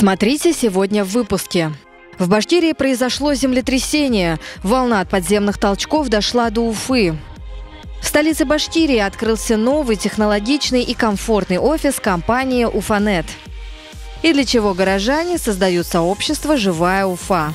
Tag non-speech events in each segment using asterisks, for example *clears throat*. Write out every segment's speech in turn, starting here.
Смотрите сегодня в выпуске. В Башкирии произошло землетрясение. Волна от подземных толчков дошла до Уфы. В столице Башкирии открылся новый технологичный и комфортный офис компании «Уфанет». И для чего горожане создают сообщество «Живая Уфа».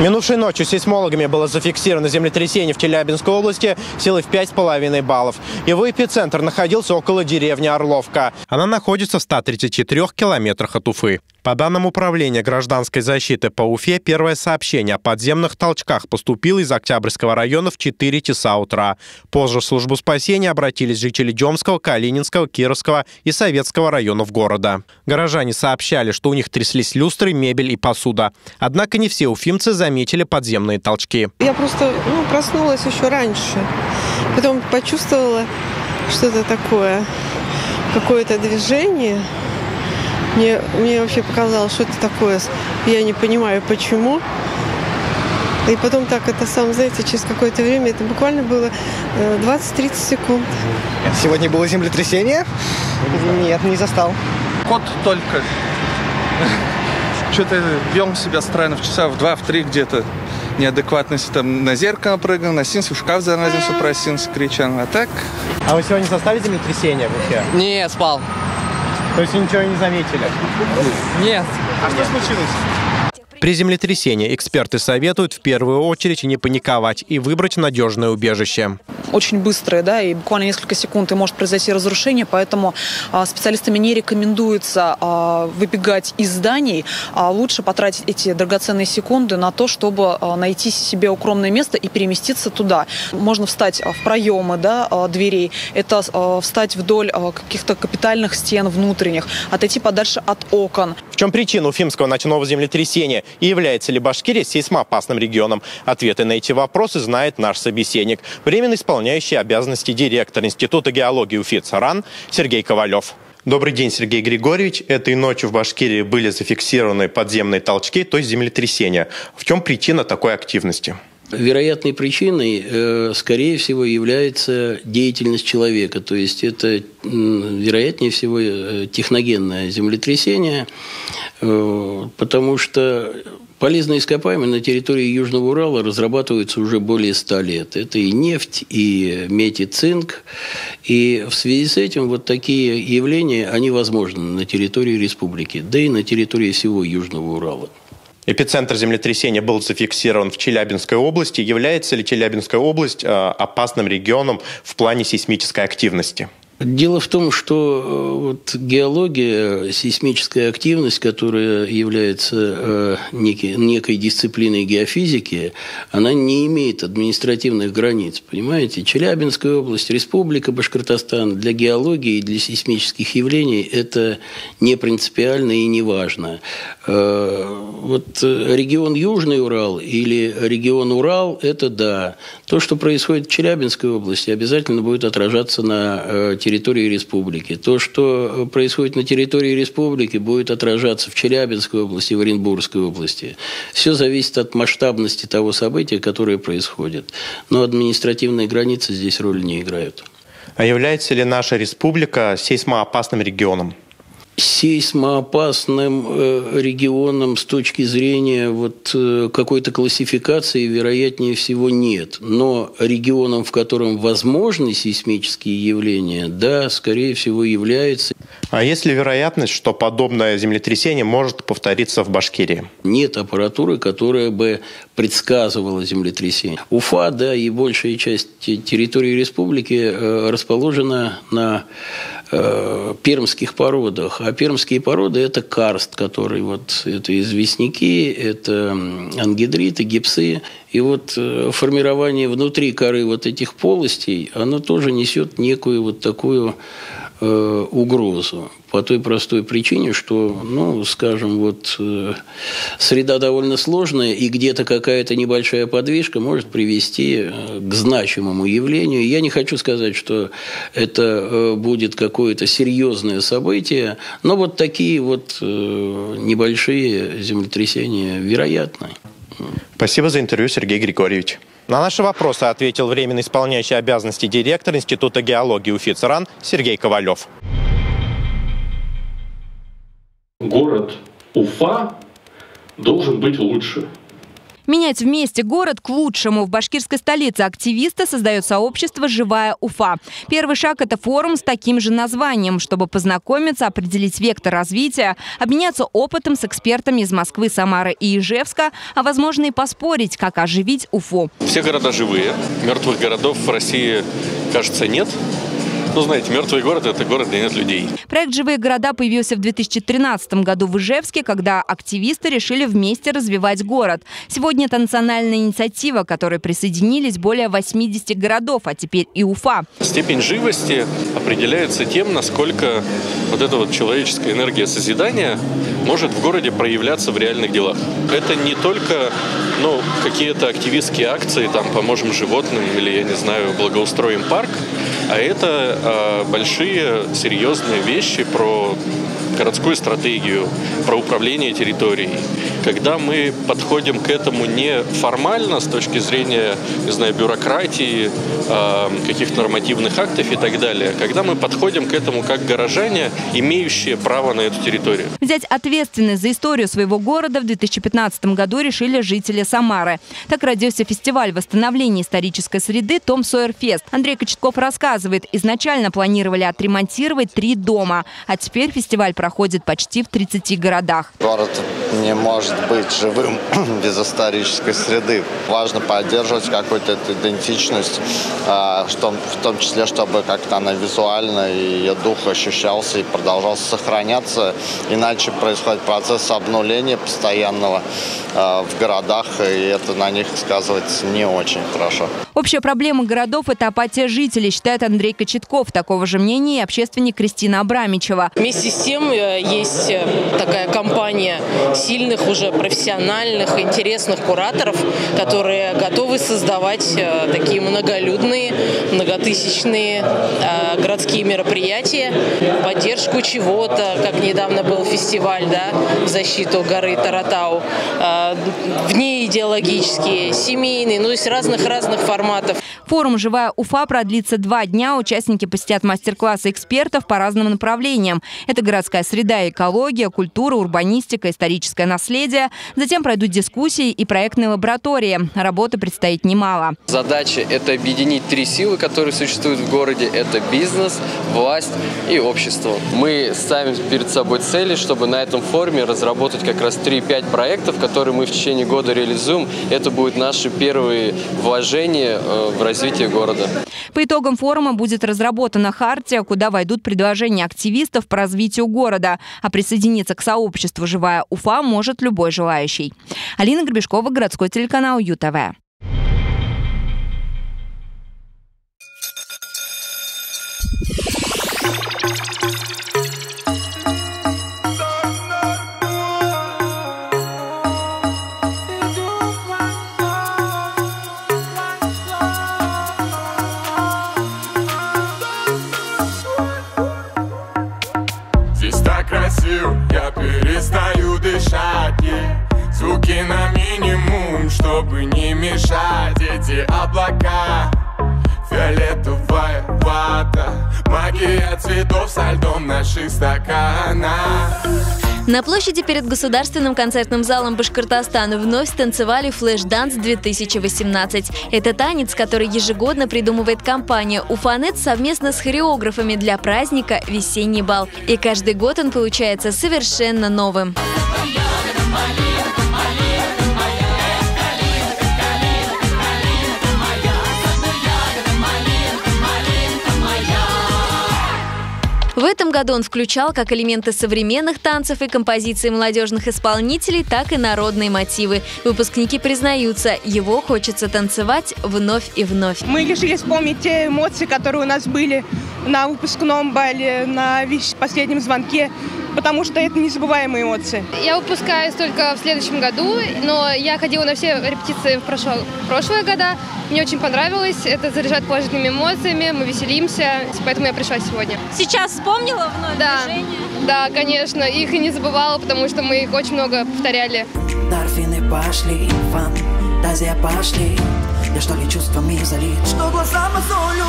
Минувшей ночью сейсмологами было зафиксировано землетрясение в Челябинской области силой в 5,5 баллов. Его эпицентр находился около деревни Орловка. Она находится в 134 километрах от Уфы. По данным Управления гражданской защиты по Уфе, первое сообщение о подземных толчках поступило из Октябрьского района в 4 часа утра. Позже в службу спасения обратились жители Демского, Калининского, Кировского и Советского районов города. Горожане сообщали, что у них тряслись люстры, мебель и посуда. Однако не все уфимцы заметили подземные толчки. Я просто ну, проснулась еще раньше. Потом почувствовала что-то такое, какое-то движение – мне, мне вообще показалось, что это такое. Я не понимаю, почему. И потом так это сам, знаете, через какое-то время, это буквально было 20-30 э, секунд. Сегодня было землетрясение? Нет, не застал. Кот только что-то вел себя странно в часа в два, в три где-то неадекватности. Там на зеркало прыгал, на синс, в шкаф заразился, просинс, кричал. А так... А вы сегодня застали землетрясение в Уфе? Не, спал. То есть ничего не заметили? Нет. А что случилось? При землетрясении эксперты советуют в первую очередь не паниковать и выбрать надежное убежище. Очень быстрое, да, и буквально несколько секунд и может произойти разрушение, поэтому а, специалистами не рекомендуется а, выбегать из зданий, а лучше потратить эти драгоценные секунды на то, чтобы найти себе укромное место и переместиться туда. Можно встать в проемы да, дверей, это встать вдоль каких-то капитальных стен внутренних, отойти подальше от окон. В чем причина уфимского ночного землетрясения? И является ли Башкирия сейсмоопасным регионом? Ответы на эти вопросы знает наш собеседник, временно исполняющий обязанности директора Института геологии УФИ ЦАРАН Сергей Ковалев. Добрый день, Сергей Григорьевич. Этой ночью в Башкирии были зафиксированы подземные толчки, то есть землетрясения. В чем причина такой активности? Вероятной причиной, э, скорее всего, является деятельность человека. То есть это, вероятнее всего, э, техногенное землетрясение, э, потому что Полезные ископаемые на территории Южного Урала разрабатываются уже более ста лет. Это и нефть, и медь, и цинк. И в связи с этим вот такие явления, они возможны на территории республики, да и на территории всего Южного Урала. Эпицентр землетрясения был зафиксирован в Челябинской области. Является ли Челябинская область э, опасным регионом в плане сейсмической активности? Дело в том, что э, вот геология, сейсмическая активность, которая является э, некой, некой дисциплиной геофизики, она не имеет административных границ. Понимаете, Челябинская область, Республика Башкортостан для геологии и для сейсмических явлений это не принципиально и не важно. Э, вот регион Южный Урал или регион Урал – это да. То, что происходит в Челябинской области, обязательно будет отражаться на территории территории республики. То, что происходит на территории республики, будет отражаться в Челябинской области, в Оренбургской области. Все зависит от масштабности того события, которое происходит. Но административные границы здесь роли не играют. А является ли наша республика сейсмоопасным регионом? Сейсмоопасным э, регионом с точки зрения вот э, какой-то классификации, вероятнее всего, нет. Но регионом, в котором возможны сейсмические явления, да, скорее всего, является. А есть ли вероятность, что подобное землетрясение может повториться в Башкирии? Нет аппаратуры, которая бы предсказывала землетрясение. Уфа, да, и большая часть территории республики э, расположена на э, пермских породах. А пермские породы – это карст, который вот это известняки, это ангидриты, гипсы. И вот э, формирование внутри коры вот этих полостей, оно тоже несет некую вот такую э, угрозу. По той простой причине, что, ну, скажем, вот э, среда довольно сложная, и где-то какая-то небольшая подвижка может привести э, к значимому явлению. Я не хочу сказать, что это э, будет какое-то серьезное событие, но вот такие вот э, небольшие землетрясения вероятны. Спасибо за интервью, Сергей Григорьевич. На наши вопросы ответил временно исполняющий обязанности директор Института геологии УФИЦРАН Сергей Ковалев. Город Уфа должен быть лучше. Менять вместе город к лучшему. В башкирской столице активисты создают сообщество «Живая Уфа». Первый шаг – это форум с таким же названием, чтобы познакомиться, определить вектор развития, обменяться опытом с экспертами из Москвы, Самары и Ижевска, а возможно и поспорить, как оживить Уфу. Все города живые. Мертвых городов в России, кажется, нет. Ну, знаете, мертвый город – это город, где нет людей. Проект «Живые города» появился в 2013 году в Ижевске, когда активисты решили вместе развивать город. Сегодня это национальная инициатива, к которой присоединились более 80 городов, а теперь и Уфа. Степень живости определяется тем, насколько вот эта вот человеческая энергия созидания может в городе проявляться в реальных делах. Это не только ну, какие-то активистские акции, там, поможем животным или, я не знаю, благоустроим парк, а это э, большие серьезные вещи про городскую стратегию, про управление территорией. Когда мы подходим к этому не формально с точки зрения, не знаю, бюрократии, э, каких-то нормативных актов и так далее, когда мы подходим к этому как горожане, имеющие право на эту территорию. Взять ответственность за историю своего города в 2015 году решили жители Самары. Так родился фестиваль восстановления исторической среды «Том Сойер Фест». Андрей Кочетков рассказывает, изначально планировали отремонтировать три дома, а теперь фестиваль проходит почти в 30 городах. Город не может быть живым *clears throat* без исторической среды. Важно поддерживать какую-то идентичность, а, в том числе, чтобы как-то она визуально и ее дух ощущался и продолжался сохраняться. Иначе происходит процесс обнуления постоянного а, в городах, и это на них сказывается не очень хорошо. Общая проблема городов – это апатия жителей, считает Андрей Кочетков. Такого же мнения и общественник Кристина Абрамичева. Вместе с тем э, есть э, такая компания сильных уже профессиональных, интересных кураторов, которые готовы создавать э, такие многолюдные, многотысячные городские мероприятия, поддержку чего-то, как недавно был фестиваль да, в защиту горы Таратау, вне идеологические, семейные, ну есть разных-разных форматов. Форум «Живая Уфа» продлится два дня. Участники посетят мастер-классы экспертов по разным направлениям. Это городская среда экология, культура, урбанистика, историческое наследие. Затем пройдут дискуссии и проектные лаборатории. Работы предстоит немало. Задача – это объединить три силы, которые существуют в городе. Это бизнес, власть и общество. Мы ставим перед собой цели, чтобы на этом форуме разработать как раз 3-5 проектов, которые мы в течение года реализуем. Это будут наши первые вложения э, в развитие развития города. По итогам форума будет разработана хартия, куда войдут предложения активистов по развитию города. А присоединиться к сообществу «Живая Уфа» может любой желающий. Алина Гребешкова, городской телеканал ЮТВ. Красив, я перестаю дышать. Yeah. Звуки на минимум, чтобы не мешать. Эти облака, фиолетовая вата. Магия цветов со льдом наших стаканах на площади перед Государственным концертным залом Башкортостана вновь танцевали флеш-данс 2018. Это танец, который ежегодно придумывает компания Уфанет совместно с хореографами для праздника «Весенний бал». И каждый год он получается совершенно новым. В этом году он включал как элементы современных танцев и композиций молодежных исполнителей, так и народные мотивы. Выпускники признаются, его хочется танцевать вновь и вновь. Мы решили вспомнить те эмоции, которые у нас были на выпускном бале, на последнем звонке потому что это незабываемые эмоции. Я выпускаюсь только в следующем году, но я ходила на все репетиции в прошло, прошлые года. Мне очень понравилось, это заряжает положительными эмоциями, мы веселимся, поэтому я пришла сегодня. Сейчас вспомнила вновь да. движение? Да, конечно, их и не забывала, потому что мы их очень много повторяли. Дорфины пошли, фантазия пошли, я что ли чувствами залит, что глаза мозолю.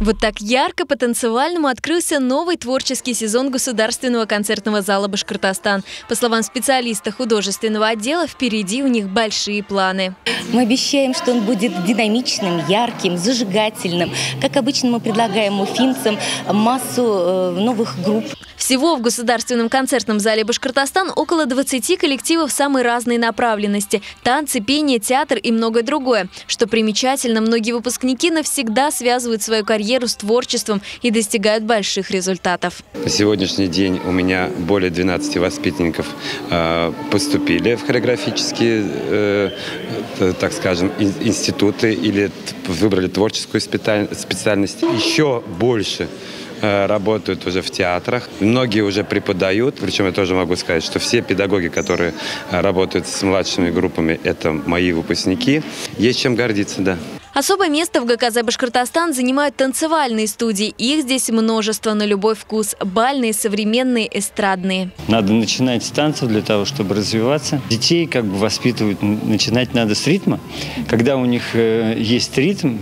Вот так ярко по-танцевальному открылся новый творческий сезон Государственного концертного зала «Башкортостан». По словам специалиста художественного отдела, впереди у них большие планы. Мы обещаем, что он будет динамичным, ярким, зажигательным. Как обычно, мы предлагаем уфимцам массу э, новых групп. Всего в Государственном концертном зале «Башкортостан» около 20 коллективов самой разной направленности – танцы, пение, театр и многое другое. Что примечательно, многие выпускники навсегда связывают свою карьеру с творчеством и достигают больших результатов. На сегодняшний день у меня более 12 воспитанников э, поступили в хореографические, э, так скажем, институты или выбрали творческую специальность. Еще больше Э, работают уже в театрах. Многие уже преподают, причем я тоже могу сказать, что все педагоги, которые э, работают с младшими группами, это мои выпускники. Есть чем гордиться, да. Особое место в ГКЗ «Башкортостан» занимают танцевальные студии. Их здесь множество на любой вкус. Бальные, современные, эстрадные. Надо начинать с танцев для того, чтобы развиваться. Детей как бы воспитывают, начинать надо с ритма. Когда у них э, есть ритм,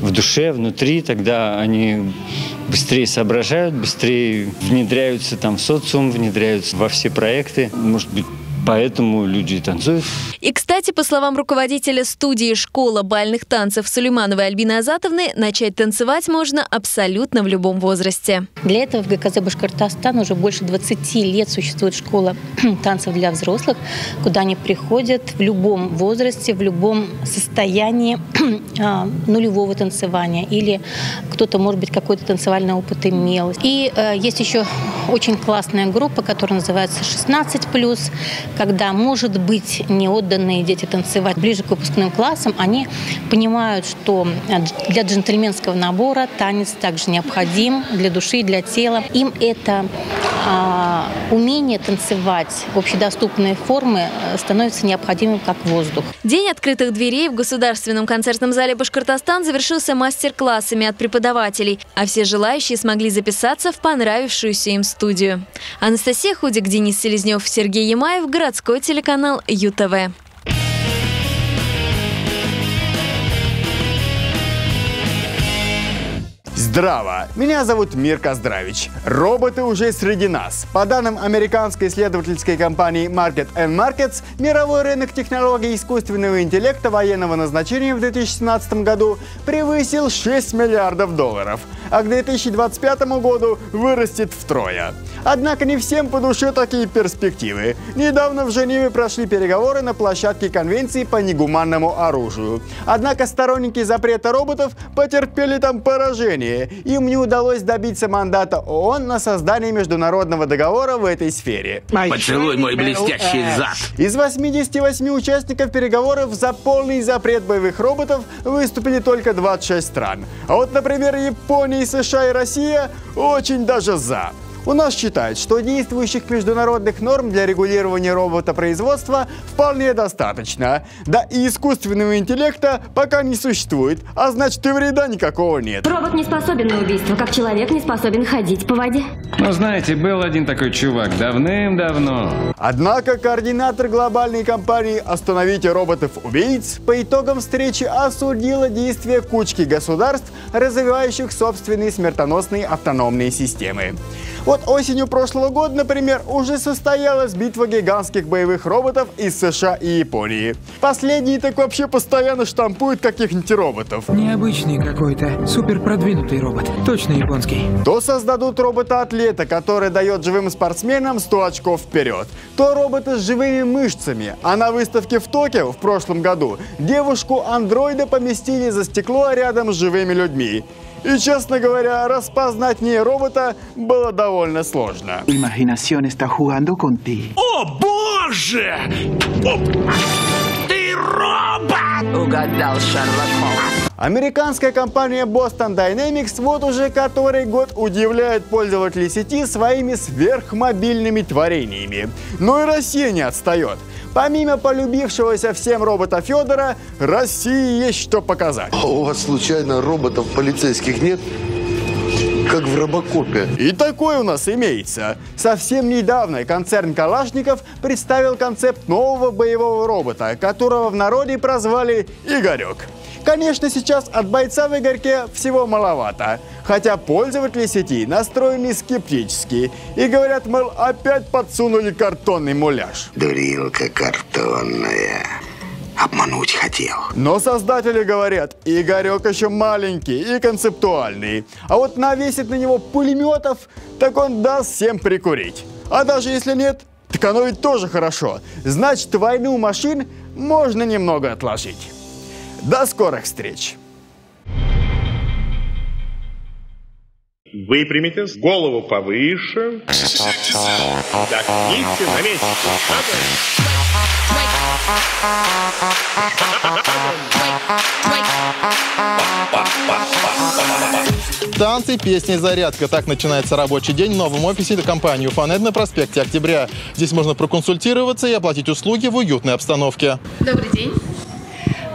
в душе, внутри, тогда они быстрее соображают, быстрее внедряются там в социум, внедряются во все проекты. Может быть, Поэтому люди танцуют. И, кстати, по словам руководителя студии «Школа бальных танцев» Сулеймановой Альбины Азатовны, начать танцевать можно абсолютно в любом возрасте. Для этого в ГКЗ Башкортостан уже больше 20 лет существует школа *clears throat* танцев для взрослых, куда они приходят в любом возрасте, в любом состоянии *clears throat* а, нулевого танцевания или кто-то, может быть, какой-то танцевальный опыт имел. И э, есть еще очень классная группа, которая называется «16+,» когда, может быть, не отданные дети танцевать ближе к выпускным классам, они понимают, что для джентльменского набора танец также необходим для души, для тела. Им это а, умение танцевать общедоступные формы э, становится необходимым как воздух. День открытых дверей в Государственном концертном зале «Башкортостан» завершился мастер-классами от преподавателей, а все желающие смогли записаться в понравившуюся им студию. Анастасия Худик, Денис Селезнев, Сергей Ямаев, городской телеканал ЮТВ. Здраво! Меня зовут Мирка Здравич. Роботы уже среди нас. По данным американской исследовательской компании Market Markets, мировой рынок технологий искусственного интеллекта военного назначения в 2017 году превысил 6 миллиардов долларов, а к 2025 году вырастет втрое. Однако не всем по душе такие перспективы. Недавно в Женеве прошли переговоры на площадке конвенции по негуманному оружию. Однако сторонники запрета роботов потерпели там поражение. Им не удалось добиться мандата ООН на создание международного договора в этой сфере. Поцелуй мой блестящий зад. Из 88 участников переговоров за полный запрет боевых роботов выступили только 26 стран. А вот, например, Япония, США и Россия очень даже за. У нас считают, что действующих международных норм для регулирования роботопроизводства вполне достаточно. Да и искусственного интеллекта пока не существует, а значит и вреда никакого нет. Робот не способен на убийство, как человек не способен ходить по воде. Ну, знаете, был один такой чувак давным-давно. Однако координатор глобальной компании «Остановите роботов-убийц» по итогам встречи осудила действия кучки государств, развивающих собственные смертоносные автономные системы. Вот осенью прошлого года, например, уже состоялась битва гигантских боевых роботов из США и Японии. Последние так вообще постоянно штампуют каких-нибудь роботов. Необычный какой-то, супер продвинутый робот, точно японский. То создадут робота-атлета, который дает живым спортсменам 100 очков вперед, то робота с живыми мышцами. А на выставке в Токио в прошлом году девушку-андроида поместили за стекло рядом с живыми людьми. И, честно говоря, распознать не робота было довольно сложно. Imaginación está jugando contigo. О, боже! О, ты робот! Угадал, Шерлок Холмс. Американская компания Boston Dynamics вот уже который год удивляет пользователей сети своими сверхмобильными творениями. Но и Россия не отстает. Помимо полюбившегося всем робота Федора, России есть что показать. А у вас случайно роботов полицейских нет? как в Робокопе. И такой у нас имеется. Совсем недавно концерн Калашников представил концепт нового боевого робота, которого в народе прозвали Игорек. Конечно, сейчас от бойца в Игорьке всего маловато. Хотя пользователи сети настроены скептически и говорят, мол, опять подсунули картонный муляж. Дурилка картонная. Обмануть хотел. Но создатели говорят, Игорек еще маленький и концептуальный. А вот навесить на него пулеметов, так он даст всем прикурить. А даже если нет, так оно ведь тоже хорошо. Значит, войну машин можно немного отложить. До скорых встреч! Выпрямитесь, голову повыше. Вдохните, на месте. Танцы, песни, зарядка. Так начинается рабочий день в новом офисе компании «Уфанет» на проспекте Октября. Здесь можно проконсультироваться и оплатить услуги в уютной обстановке. Добрый день.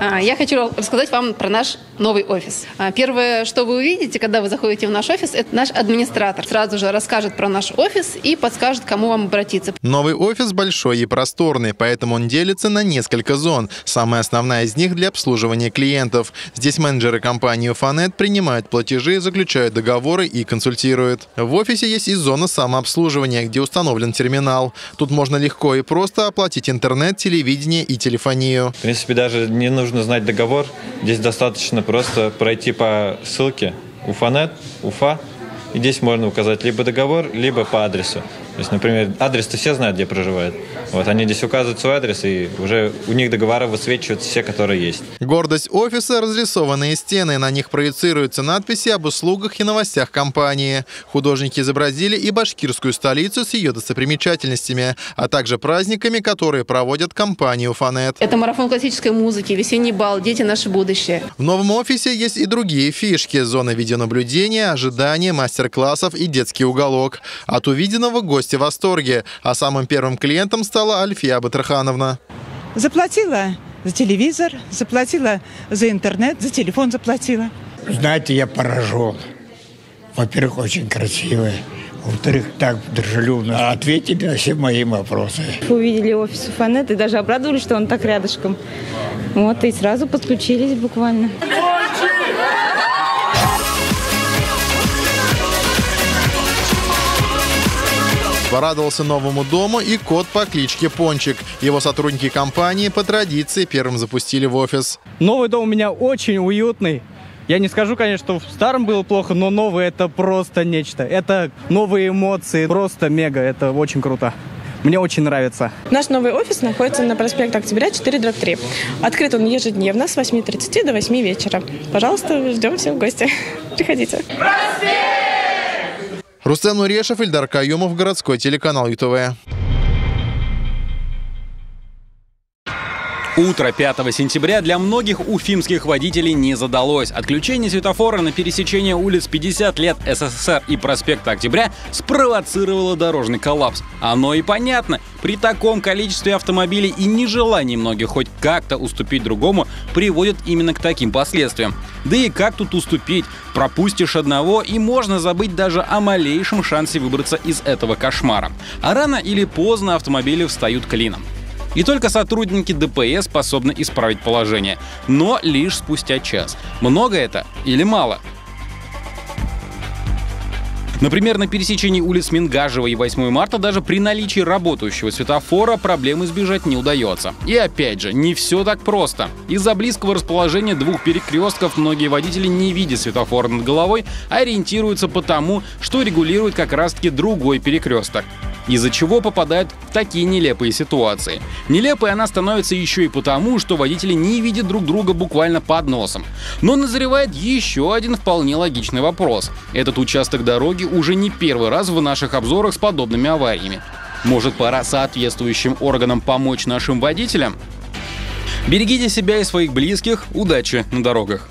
А, Я хочу рассказать вам про наш новый офис. А, Первое, что вы увидите, когда вы заходите в наш офис, это наш администратор. Сразу же расскажет про наш офис и подскажет, кому вам обратиться. Новый офис большой и просторный, поэтому он делится на несколько зон. Самая основная из них для обслуживания клиентов. Здесь менеджеры компании «Уфанет» принимают платежи, заключают договоры и консультируют. В офисе есть и зона самообслуживания, где установлен терминал. Тут можно легко и просто оплатить интернет, телевидение и телефонию. В принципе, даже не нужно знать договор. Здесь достаточно просто пройти по ссылке Уфанет, Уфа. И здесь можно указать либо договор, либо по адресу. То есть, например, адрес-то все знают, где проживают. Вот они здесь указывают свой адрес, и уже у них договора высвечиваются все, которые есть. Гордость офиса – разрисованные стены. На них проецируются надписи об услугах и новостях компании. Художники изобразили и башкирскую столицу с ее достопримечательностями, а также праздниками, которые проводят компания «Уфанет». Это марафон классической музыки, весенний бал, дети наше будущее. В новом офисе есть и другие фишки – зона видеонаблюдения, ожидания, мастер-классов и детский уголок. От увиденного гости в восторге, а самым первым клиентом стала Альфия Батрахановна. Заплатила за телевизор, заплатила за интернет, за телефон заплатила. Знаете, я поражен. Во-первых, очень красивые. Во-вторых, так дружелюбно ответили на все мои вопросы. Увидели офис Уфанет и даже обрадовались, что он так рядышком. Вот, и сразу подключились буквально. Порадовался новому дому и кот по кличке Пончик. Его сотрудники компании по традиции первым запустили в офис. Новый дом у меня очень уютный. Я не скажу, конечно, что в старом было плохо, но новый это просто нечто. Это новые эмоции, просто мега, это очень круто. Мне очень нравится. Наш новый офис находится на проспекте Октября 4 дробь 3. Открыт он ежедневно с 8.30 до 8 вечера. Пожалуйста, ждем всех в гости. *laughs* Приходите. Рустем Нурешев, Ильдар Каюмов, городской телеканал ЮТВ. Утро 5 сентября для многих уфимских водителей не задалось. Отключение светофора на пересечении улиц 50 лет СССР и проспекта Октября спровоцировало дорожный коллапс. Оно и понятно. При таком количестве автомобилей и нежелании многих хоть как-то уступить другому приводит именно к таким последствиям. Да и как тут уступить? Пропустишь одного и можно забыть даже о малейшем шансе выбраться из этого кошмара. А рано или поздно автомобили встают клином. И только сотрудники ДПС способны исправить положение. Но лишь спустя час. Много это или мало? Например, на пересечении улиц Мингажева и 8 марта даже при наличии работающего светофора проблем избежать не удается. И опять же, не все так просто. Из-за близкого расположения двух перекрестков многие водители, не видя светофора над головой, ориентируются по тому, что регулирует как раз-таки другой перекресток из-за чего попадают в такие нелепые ситуации. Нелепой она становится еще и потому, что водители не видят друг друга буквально под носом. Но назревает еще один вполне логичный вопрос. Этот участок дороги уже не первый раз в наших обзорах с подобными авариями. Может, пора соответствующим органам помочь нашим водителям? Берегите себя и своих близких. Удачи на дорогах!